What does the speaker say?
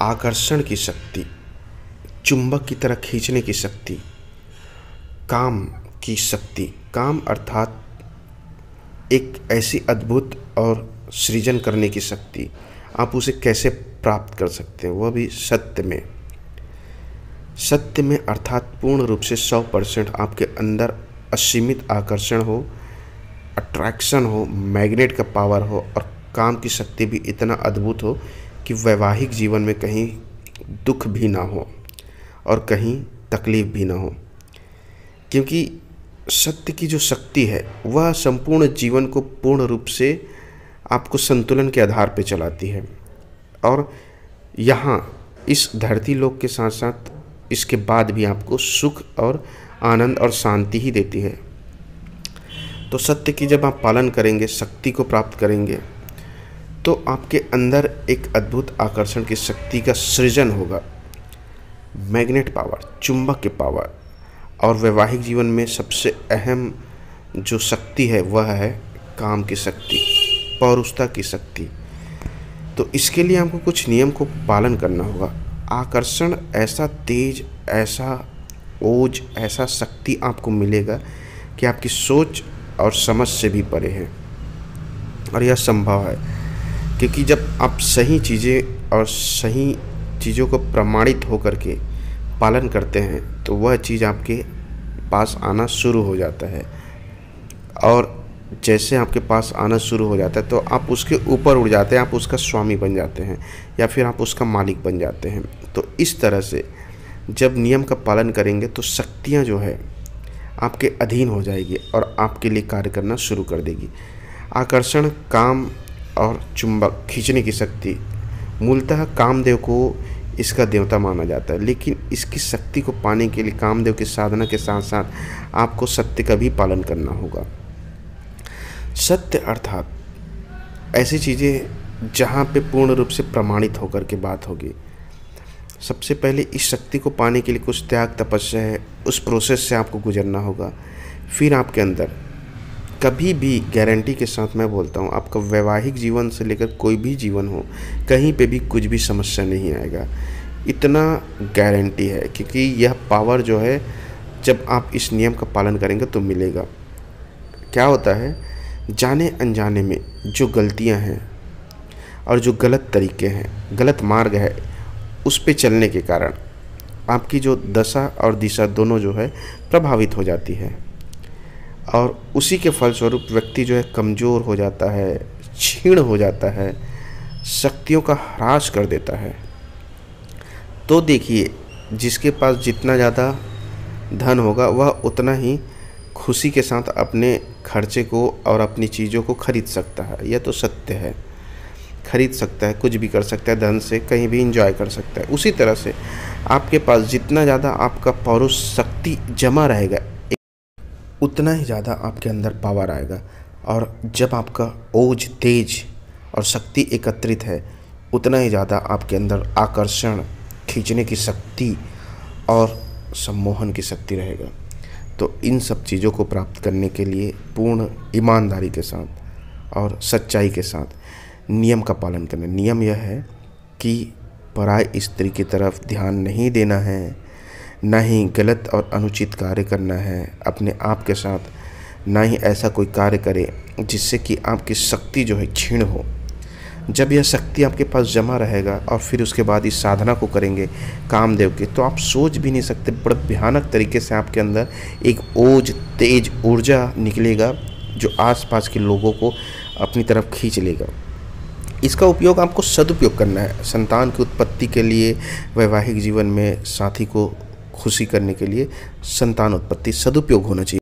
आकर्षण की शक्ति, चुंबक की तरह खींचने की शक्ति, काम की शक्ति। काम अर्थात एक ऐसी अद्भुत और सृजन करने की शक्ति। आप उसे कैसे प्राप्त कर सकते हैं? वह भी सत्य में। सत्य में अर्थात पूर्ण रूप से सौ परसेंट आपके अंदर असीमित आकर्षण हो अट्रैक्शन हो मैग्नेट का पावर हो और काम की शक्ति भी इतना अद्भुत हो कि वैवाहिक जीवन में कहीं दुख भी ना हो और कहीं तकलीफ़ भी ना हो। क्योंकि सत्य की जो शक्ति है, वह संपूर्ण जीवन को पूर्ण रूप से आपको संतुलन के आधार पर चलाती है। और यहाँ इस धरती लोक के साथ साथ इसके बाद भी आपको सुख और आनंद और शांति ही देती है। तो सत्य की जब आप पालन करेंगे, शक्ति को प्राप्त करेंगे तो आपके अंदर एक अद्भुत आकर्षण की शक्ति का सृजन होगा। मैग्नेट पावर, चुंबक के पावर और वैवाहिक जीवन में सबसे अहम जो शक्ति है, वह है काम की शक्ति, पौरुषता की शक्ति। तो इसके लिए हमको कुछ नियम को पालन करना होगा। आकर्षण ऐसा तेज, ऐसा ओज, ऐसा शक्ति आपको मिलेगा कि आपकी सोच और समझ से भी परे है। और यह संभव है। क्योंकि जब आप सही चीज़ें और सही चीज़ों को प्रमाणित होकर के पालन करते हैं तो वह चीज़ आपके पास आना शुरू हो जाता है। और जैसे आपके पास आना शुरू हो जाता है तो आप उसके ऊपर उड़ जाते हैं, आप उसका स्वामी बन जाते हैं, या फिर आप उसका मालिक बन जाते हैं। तो इस तरह से जब नियम का पालन करेंगे तो शक्तियाँ जो है, आपके अधीन हो जाएगी और आपके लिए कार्य करना शुरू कर देगी। आकर्षण, काम और चुंबक खींचने की शक्ति। मूलतः कामदेव को इसका देवता माना जाता है, लेकिन इसकी शक्ति को पाने के लिए कामदेव की साधना के साथ साथ आपको सत्य का भी पालन करना होगा। सत्य अर्थात ऐसी चीज़ें जहाँ पे पूर्ण रूप से प्रमाणित होकर के बात होगी। सबसे पहले इस शक्ति को पाने के लिए कुछ त्याग तपस्या है, उस प्रोसेस से आपको गुजरना होगा। फिर आपके अंदर कभी भी गारंटी के साथ मैं बोलता हूँ, आपका वैवाहिक जीवन से लेकर कोई भी जीवन हो, कहीं पे भी कुछ भी समस्या नहीं आएगा। इतना गारंटी है, क्योंकि यह पावर जो है, जब आप इस नियम का पालन करेंगे तो मिलेगा। क्या होता है, जाने अनजाने में जो गलतियाँ हैं और जो गलत तरीके हैं, गलत मार्ग है, उस पर चलने के कारण आपकी जो दशा और दिशा दोनों जो है प्रभावित हो जाती है। और उसी के फलस्वरूप व्यक्ति जो है कमज़ोर हो जाता है, क्षीण हो जाता है, शक्तियों का ह्रास कर देता है। तो देखिए, जिसके पास जितना ज़्यादा धन होगा, वह उतना ही खुशी के साथ अपने खर्चे को और अपनी चीज़ों को खरीद सकता है। यह तो सत्य है। खरीद सकता है, कुछ भी कर सकता है, धन से कहीं भी इंजॉय कर सकता है। उसी तरह से आपके पास जितना ज़्यादा आपका पौरुष शक्ति जमा रहेगा उतना ही ज़्यादा आपके अंदर पावर आएगा। और जब आपका ओज तेज और शक्ति एकत्रित है, उतना ही ज़्यादा आपके अंदर आकर्षण, खींचने की शक्ति और सम्मोहन की शक्ति रहेगा। तो इन सब चीज़ों को प्राप्त करने के लिए पूर्ण ईमानदारी के साथ और सच्चाई के साथ नियम का पालन करना। नियम यह है कि पराय स्त्री की तरफ़ ध्यान नहीं देना है। ना ही गलत और अनुचित कार्य करना है। अपने आप के साथ ना ही ऐसा कोई कार्य करे जिससे कि आपकी शक्ति जो है क्षीण हो। जब यह शक्ति आपके पास जमा रहेगा और फिर उसके बाद इस साधना को करेंगे कामदेव के तो आप सोच भी नहीं सकते। बड़े भयानक तरीके से आपके अंदर एक ओज तेज ऊर्जा निकलेगा जो आसपास के लोगों को अपनी तरफ़ खींच लेगा। इसका उपयोग आपको सदुपयोग करना है। संतान की उत्पत्ति के लिए वैवाहिक जीवन में साथी को खुशी करने के लिए संतान उत्पत्ति सदुपयोग होना चाहिए।